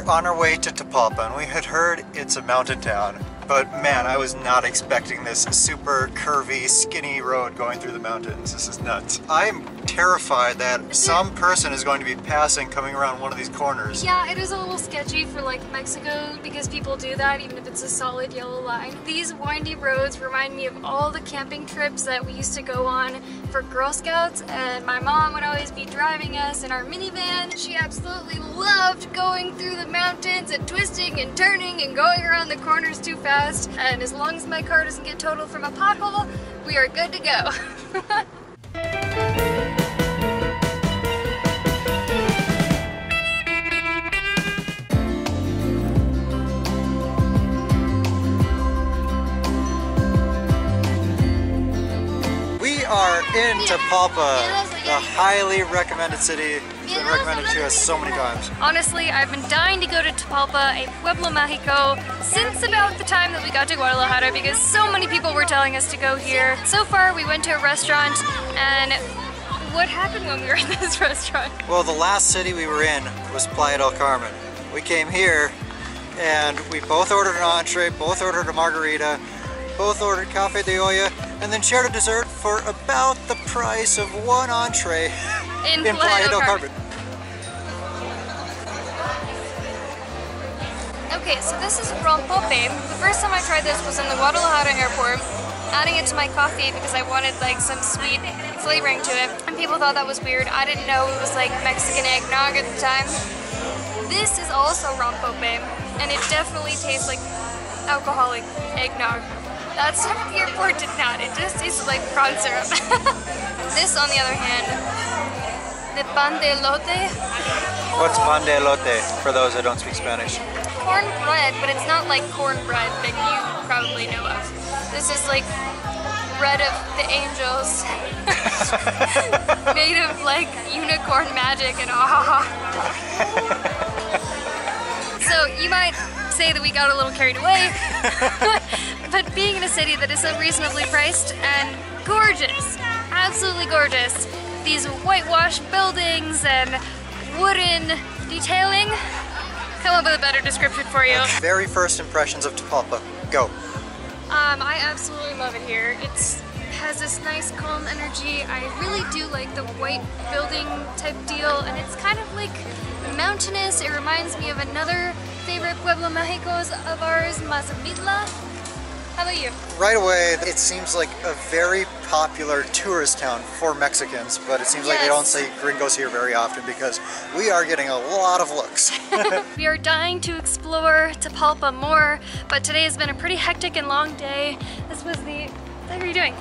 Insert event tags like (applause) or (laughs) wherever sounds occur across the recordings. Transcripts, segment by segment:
are on our way to Tapalpa and we had heard it's a mountain town. But man, I was not expecting this super curvy, skinny road going through the mountains. This is nuts. I'm terrified that some person is going to be passing coming around one of these corners. Yeah, it is a little sketchy for like Mexico because people do that even if it's a solid yellow line. These windy roads remind me of all the camping trips that we used to go on for Girl Scouts and my mom would always be driving us in our minivan. She absolutely loved going through the mountains and twisting and turning and going around the corners too fast fast, and as long as my car doesn't get totaled from a pothole, we are good to go. (laughs) We are in Tapalpa, the highly recommended city it's been recommended to us so many times. Honestly, I've been dying to go to Tapalpa, a Pueblo Mágico, since about the time that we got to Guadalajara because so many people were telling us to go here. So far, we went to a restaurant and what happened when we were (laughs) in this restaurant? Well, the last city we were in was Playa del Carmen. We came here and we both ordered an entree, both ordered a margarita, both ordered cafe de olla, and then shared a dessert for about the price of one entree in, in Playa del Carmen. Okay, so this is rompope. The first time I tried this was in the Guadalajara airport, adding it to my coffee because I wanted like some sweet flavoring to it. And people thought that was weird. I didn't know it was like Mexican eggnog at the time. This is also rompope, and it definitely tastes like alcoholic eggnog. That's what the airport did not. It just tastes like prawn syrup. (laughs) this, on the other hand, the pan de elote. What's pan de elote for those that don't speak Spanish? cornbread, but it's not like cornbread that you probably know of. This is like bread of the angels, (laughs) made of like unicorn magic and ah. (laughs) so you might say that we got a little carried away, but being in a city that is so reasonably priced and gorgeous, absolutely gorgeous, these whitewashed buildings and wooden detailing, come up with a better description for you. Very first impressions of Tapalpa. Go. Um, I absolutely love it here. It's has this nice calm energy. I really do like the white building type deal and it's kind of like mountainous. It reminds me of another favorite Pueblo Mágicos of ours, Mazamitla. How about you? Right away, it seems like a very popular tourist town for Mexicans, but it seems yes. like they don't see gringos here very often because we are getting a lot of looks. (laughs) (laughs) we are dying to explore Tapalpa more, but today has been a pretty hectic and long day. This was the... What are you doing?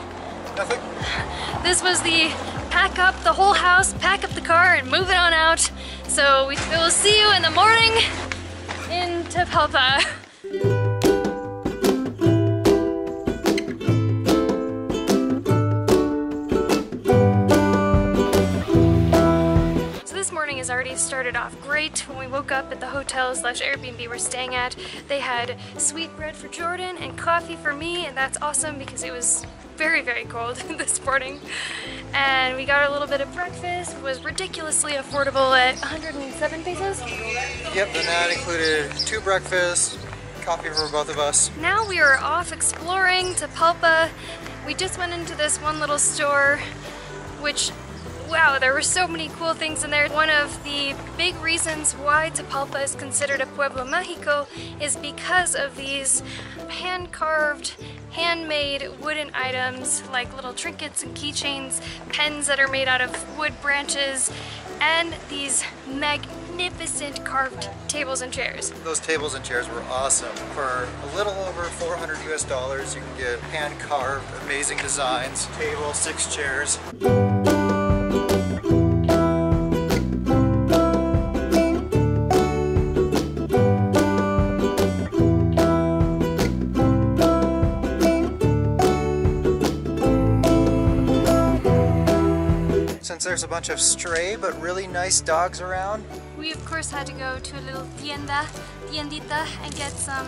Nothing. This was the pack up the whole house, pack up the car, and move it on out. So we will see you in the morning in Tapalpa. (laughs) has already started off great. When we woke up at the hotel slash Airbnb we're staying at, they had sweet bread for Jordan and coffee for me, and that's awesome because it was very, very cold (laughs) this morning. And we got a little bit of breakfast. It was ridiculously affordable at 107 pesos. Yep, and that included two breakfasts, coffee for both of us. Now we are off exploring Tapalpa. We just went into this one little store, which wow, there were so many cool things in there. One of the big reasons why Tapalpa is considered a Pueblo Mágico is because of these hand-carved, handmade wooden items like little trinkets and keychains, pens that are made out of wood branches, and these magnificent carved tables and chairs. Those tables and chairs were awesome. For a little over 400 US dollars, you can get hand-carved, amazing designs, table, six chairs. There's a bunch of stray but really nice dogs around. We of course had to go to a little tienda, tiendita, and get some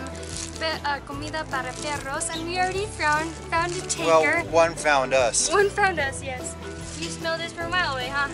uh, comida para perros, and we already found, found a taker. Well, one found us. One found us, yes. You smelled this from a mile away, huh?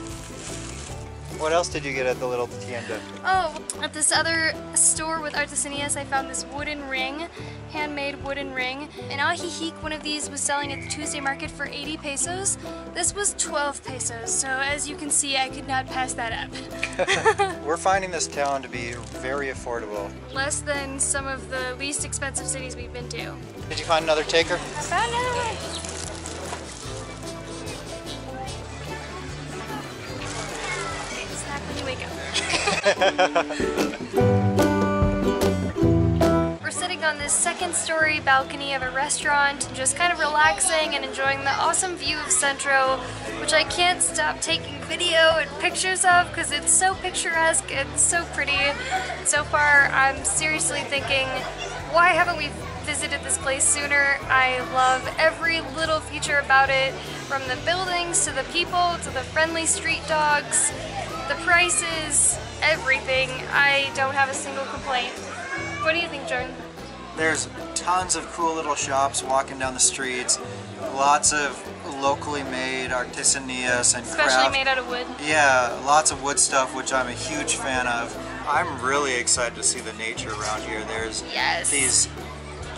What else did you get at the little tienda? Oh, at this other store with Artesanias, I found this wooden ring, handmade wooden ring. And Ajijic, one of these, was selling at the Tuesday market for 80 pesos. This was 12 pesos, so as you can see, I could not pass that up. (laughs) We're (laughs) finding this town to be very affordable. Less than some of the least expensive cities we've been to. Did you find another taker? I found another one. (laughs) We're sitting on this second story balcony of a restaurant, just kind of relaxing and enjoying the awesome view of Centro, which I can't stop taking video and pictures of because it's so picturesque, and so pretty. So far, I'm seriously thinking, why haven't we visited this place sooner. I love every little feature about it, from the buildings to the people to the friendly street dogs, the prices, everything. I don't have a single complaint. What do you think, Jordan? There's tons of cool little shops walking down the streets, lots of locally made artisanias and Especially craft. made out of wood. Yeah, lots of wood stuff, which I'm a huge fan of. I'm really excited to see the nature around here. There's Yes. these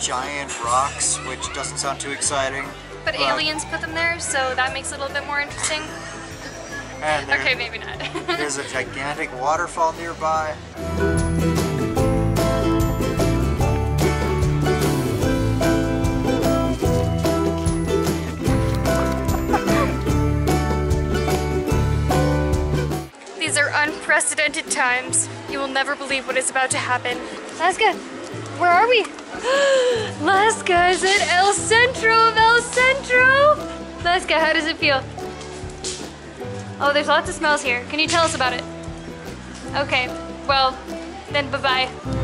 giant rocks, which doesn't sound too exciting. But aliens put them there, so that makes it a little bit more interesting. And there- Okay, maybe not. (laughs) there's a gigantic waterfall nearby. These are unprecedented times. You will never believe what is about to happen. Laska, where are we? (gasps) Laska is at El Centro of El Centro. Laska, how does it feel? Oh, there's lots of smells here. Can you tell us about it? Okay, well, then bye-bye.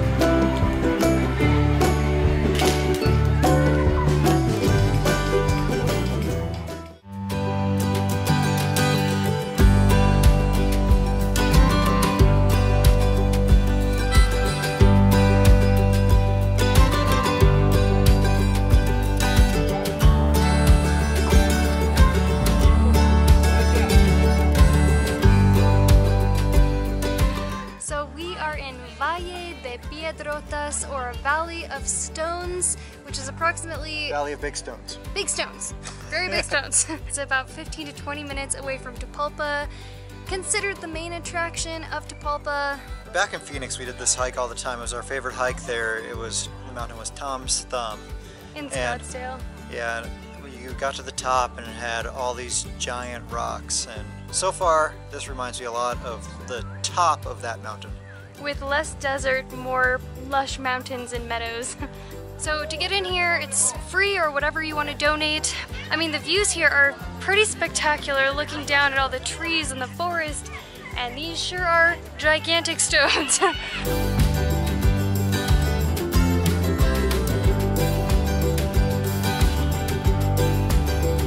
Valley of Big Stones. big stones, very big (laughs) stones. It's about 15 to 20 minutes away from Tapalpa, considered the main attraction of Tapalpa. Back in Phoenix, we did this hike all the time. It was our favorite hike there. It was the mountain was Tom's Thumb. In And- Scottsdale. Yeah, you got to the top and it had all these giant rocks. And so far, this reminds me a lot of the top of that mountain. with less desert, more lush mountains and meadows. (laughs) So to get in here, it's free or whatever you want to donate. I mean, the views here are pretty spectacular looking down at all the trees and the forest, and these sure are gigantic (laughs) stones.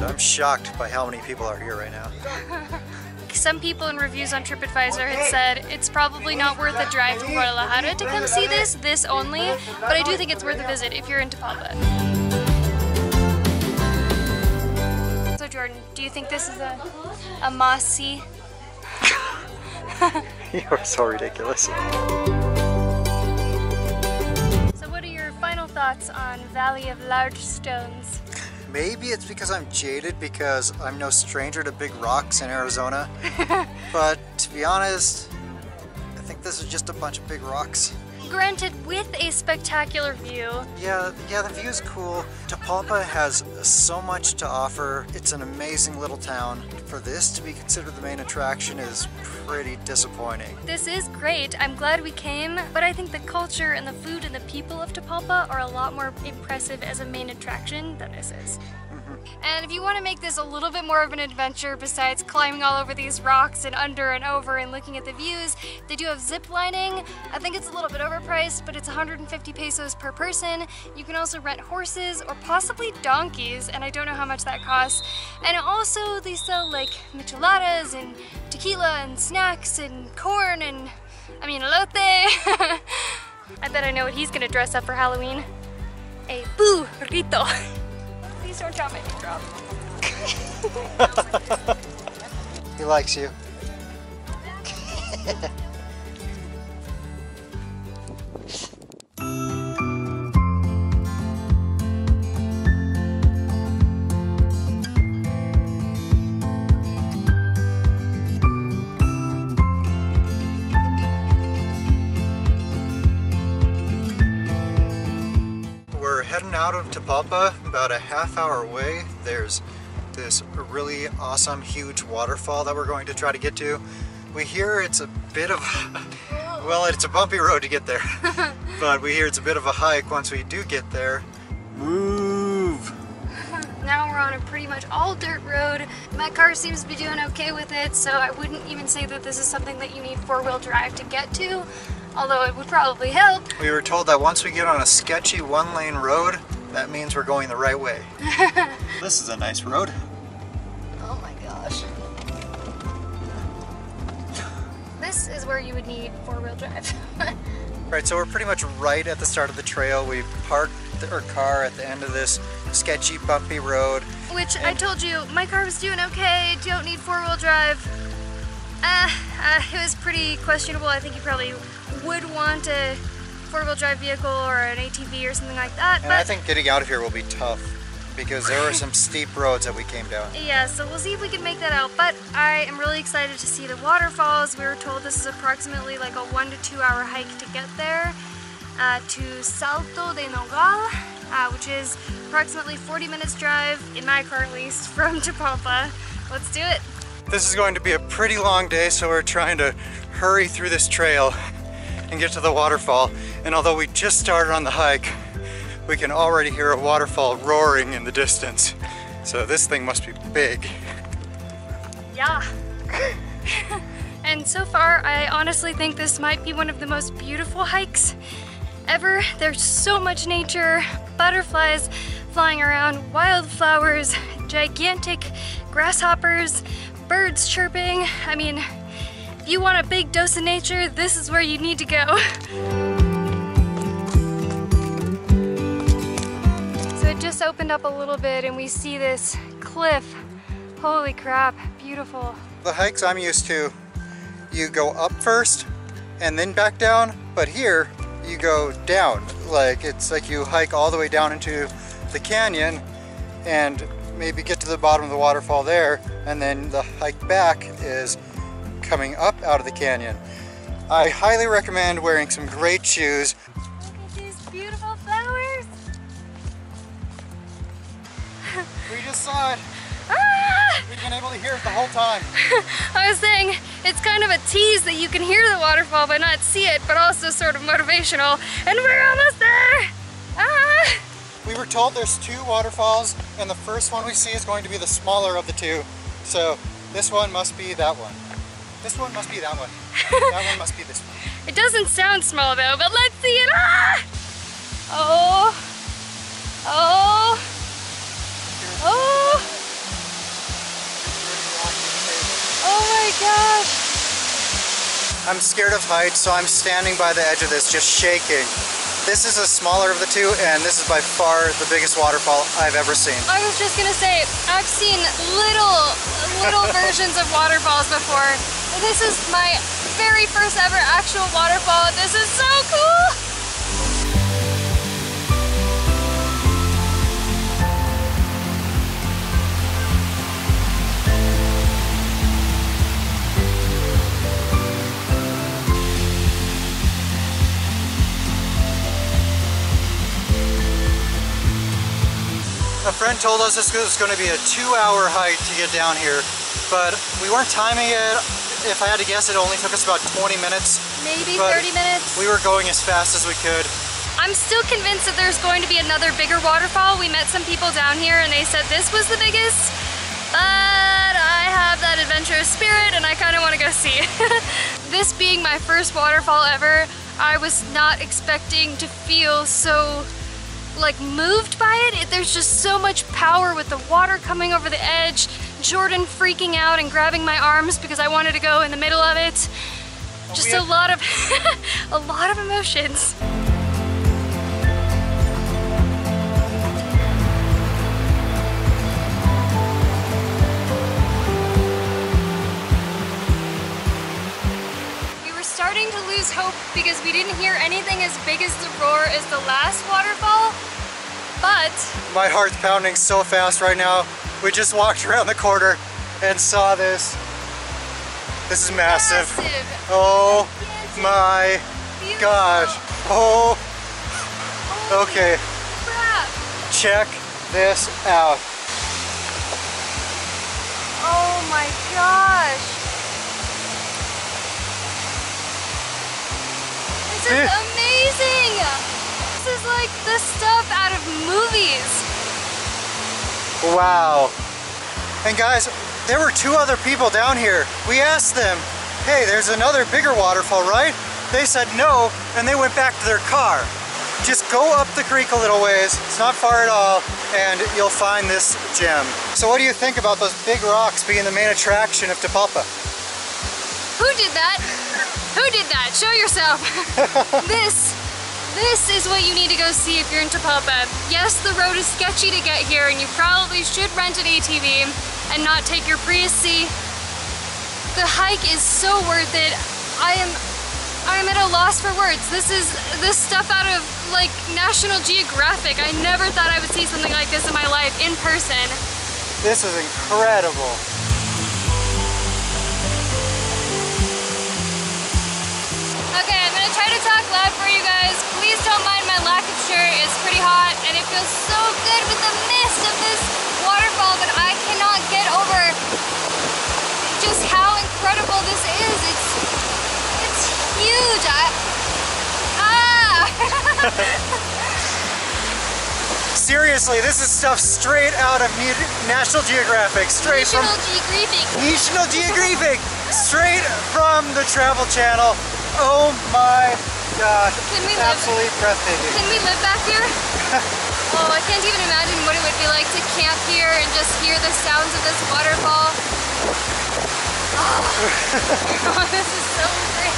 I'm shocked by how many people are here right now. (laughs) Some people in reviews on TripAdvisor had said it's probably not worth a drive to Guadalajara to come see this, this only, but I do think it's worth a visit if you're in Tapalpa. So Jordan, do you think this is a, a must-see? (laughs) You're so ridiculous. So what are your final thoughts on Valley of Large Stones? Maybe it's because I'm jaded because I'm no stranger to big rocks in Arizona. (laughs) but to be honest, I think this is just a bunch of big rocks. Granted, with a spectacular view, Yeah, yeah, the view's cool. Tapalpa has so much to offer. It's an amazing little town. For this to be considered the main attraction is pretty disappointing. this is great. I'm glad we came, but I think the culture and the food and the people of Tapalpa are a lot more impressive as a main attraction than this is. And if you want to make this a little bit more of an adventure besides climbing all over these rocks and under and over and looking at the views, they do have zip lining. I think it's a little bit overpriced, but it's 150 pesos per person. You can also rent horses or possibly donkeys, and I don't know how much that costs. And also they sell like micheladas and tequila and snacks and corn and I mean elote. (laughs) I bet I know what he's gonna dress up for Halloween. A burrito. (laughs) Please don't drop my (laughs) drop. He likes you. (laughs) Tapalpa, about a half hour away. There's this really awesome, huge waterfall that we're going to try to get to. We hear it's a bit of, well, it's a bumpy road to get there, (laughs) but we hear it's a bit of a hike once we do get there. Move! Now we're on a pretty much all dirt road. My car seems to be doing okay with it, so I wouldn't even say that this is something that you need four-wheel drive to get to, although it would probably help. We were told that once we get on a sketchy one lane road, that means we're going the right way. (laughs) this is a nice road. Oh my gosh. This is where you would need four-wheel drive. (laughs) Right, so we're pretty much right at the start of the trail. We parked our car at the end of this sketchy, bumpy road. Which I told you, my car was doing okay, don't need four-wheel drive. Uh, uh, it was pretty questionable. I think you probably would want a four-wheel drive vehicle or an ATV or something like that. And but I think getting out of here will be tough because there were some steep roads that we came down. (laughs) Yeah, so we'll see if we can make that out. But I am really excited to see the waterfalls. We were told this is approximately like a one to two hour hike to get there uh, to Salto de Nogal, uh, which is approximately 40 minutes drive, in my car at least, (laughs) from Tapalpa. Let's do it. This is going to be a pretty long day, so we're trying to hurry through this trail and get to the waterfall. And although we just started on the hike, we can already hear a waterfall roaring in the distance. So this thing must be big. Yeah. (laughs) and so far, I honestly think this might be one of the most beautiful hikes ever. There's so much nature, butterflies flying around, wildflowers, gigantic grasshoppers, birds chirping. I mean, you want a big dose of nature, this is where you need to go. So it just opened up a little bit and we see this cliff. Holy crap, beautiful. The hikes I'm used to, you go up first and then back down, but here you go down. Like it's like you hike all the way down into the canyon and maybe get to the bottom of the waterfall there, and then the hike back is coming up out of the canyon. I highly recommend wearing some great shoes. Look at these beautiful flowers. We just saw it. Ah! We've been able to hear it the whole time. (laughs) I was saying, it's kind of a tease that you can hear the waterfall but not see it, but also sort of motivational. And we're almost there! Ah! We were told there's two waterfalls, and the first one we see is going to be the smaller of the two. So this one must be that one. This one must be that one. (laughs) that one must be this one. It doesn't sound small though, but let's see it! Ah! Oh! Oh! Oh! Oh my gosh! I'm scared of heights, so I'm standing by the edge of this, just shaking. This is the smaller of the two, and this is by far the biggest waterfall I've ever seen. I was just gonna say, I've seen little, little (laughs) versions of waterfalls before. This is my very first ever actual waterfall. This is so cool! A friend told us this was going to be a two-hour hike to get down here, but we weren't timing it. If I had to guess, it only took us about 20 minutes. Maybe 30 minutes. We were going as fast as we could. I'm still convinced that there's going to be another bigger waterfall. We met some people down here and they said this was the biggest. But I have that adventurous spirit and I kind of want to go see. (laughs) this being my first waterfall ever, I was not expecting to feel so like moved by it. it. There's just so much power with the water coming over the edge, Jordan freaking out and grabbing my arms because I wanted to go in the middle of it. Just a lot of (laughs) a lot of emotions. We were starting to lose hope because we didn't hear anything as big as the roar as the last waterfall, but My heart's pounding so fast right now. We just walked around the corner and saw this. This is massive. massive. Oh Gigantic. my Beautiful. gosh. Oh, Holy okay. crap. Check this out. Oh my gosh. This is Eh. amazing. This is like the stuff out of movies. Wow. And guys, there were two other people down here. We asked them, hey, there's another bigger waterfall, right? They said no, and they went back to their car. Just go up the creek a little ways, it's not far at all, and you'll find this gem. So what do you think about those big rocks being the main attraction of Tapalpa? Who did that? Who did that? Show yourself. (laughs) this, this is what you need to go see if you're in Tapalpa. Yes, the road is sketchy to get here and you probably should rent an ATV and not take your Prius C. The hike is so worth it. I am, I am at a loss for words. This is this stuff out of like National Geographic. I never thought I would see something like this in my life in person. This is incredible. Mind my lack of shirt. It's pretty hot and it feels so good with the mist of this waterfall, but I cannot get over just how incredible this is. It's it's huge. I ah (laughs) Seriously, this is stuff straight out of National Geographic, straight from National Geographic. National Geographic, straight from the Travel Channel. Oh my gosh, Can we live- absolutely breathtaking. Can we live back here? (laughs) oh, I can't even imagine what it would be like to camp here and just hear the sounds of this waterfall. (laughs) Oh, (laughs) this is so great.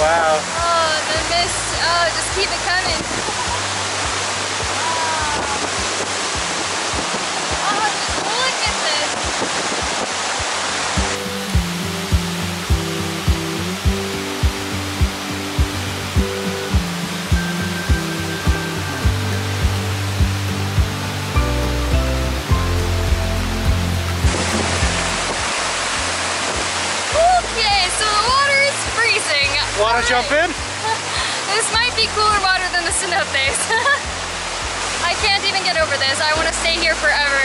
Wow. Oh, the mist. Oh, just keep it coming. Oh, oh just look at this. Want to jump in? (laughs) This might be cooler water than the cenotes. (laughs) I can't even get over this. I want to stay here forever.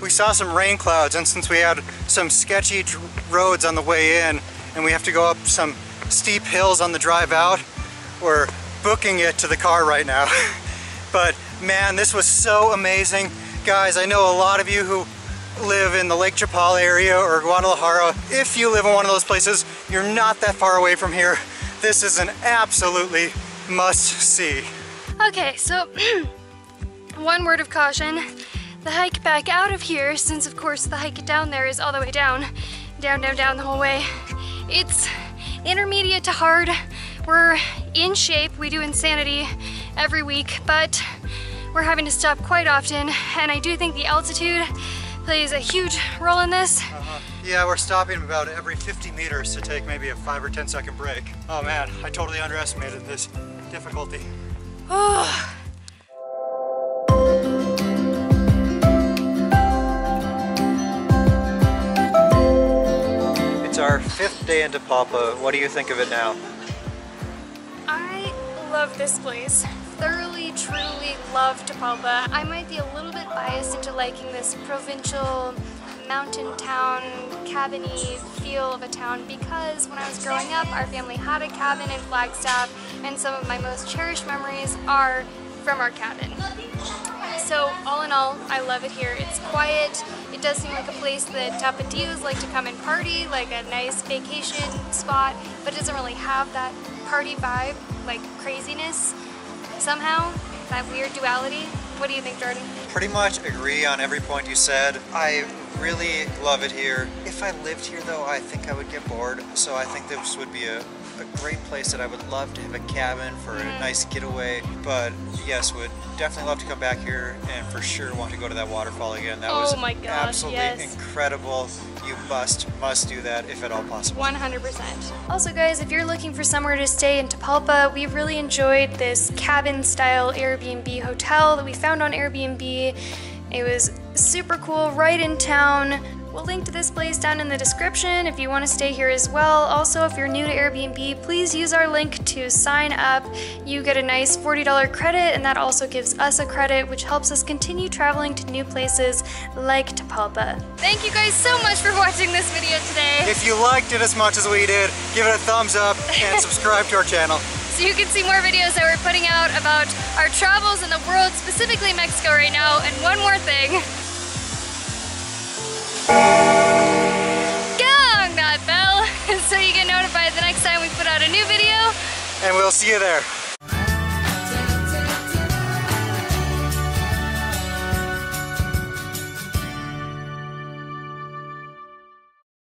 We saw some rain clouds, and since we had some sketchy roads on the way in, and we have to go up some steep hills on the drive out, we're booking it to the car right now. (laughs) but man, this was so amazing. Guys, I know a lot of you who live in the Lake Chapala area or Guadalajara. If you live in one of those places, you're not that far away from here. This is an absolutely must see. Okay, so (clears throat) one word of caution. The hike back out of here, since of course the hike down there is all the way down, down, down, down the whole way. It's intermediate to hard. We're in shape. We do insanity every week, but we're having to stop quite often. And I do think the altitude plays a huge role in this. Uh-huh. Yeah, we're stopping about every 50 meters to take maybe a 5 or 10 second break. Oh man, I totally underestimated this difficulty. Oh, It's our fifth day in Tapalpa. What do you think of it now? I love this place. Thoroughly, truly love Tapalpa. I might be a little bit biased into liking this provincial mountain town, cabiny feel of a town because when I was growing up, our family had a cabin in Flagstaff, and some of my most cherished memories are from our cabin. So all in all, I love it here. It's quiet. It does seem like a place that Tapatillos like to come and party, like a nice vacation spot, but it doesn't really have that party vibe, like craziness somehow, that weird duality. What do you think, Jordan? Pretty much agree on every point you said. I really love it here. If I lived here though, I think I would get bored. So I think this would be a a great place that I would love to have a cabin for Mm-hmm. a nice getaway. But yes, would definitely love to come back here and for sure want to go to that waterfall again. That Oh was my gosh, absolutely yes. incredible. You must must do that if at all possible. 100%. Also, guys, if you're looking for somewhere to stay in Tapalpa, we really enjoyed this cabin style Airbnb hotel that we found on Airbnb. It was super cool, right in town. We'll link to this place down in the description if you want to stay here as well. Also, if you're new to Airbnb, please use our link to sign up. You get a nice $40 credit, and that also gives us a credit, which helps us continue traveling to new places like Tapalpa. Thank you guys so much for watching this video today. If you liked it as much as we did, give it a thumbs up and (laughs) subscribe to our channel. so you can see more videos that we're putting out about our travels in the world, specifically Mexico right now. And one more thing. Gong that bell, (laughs) so you get notified the next time we put out a new video. And we'll see you there.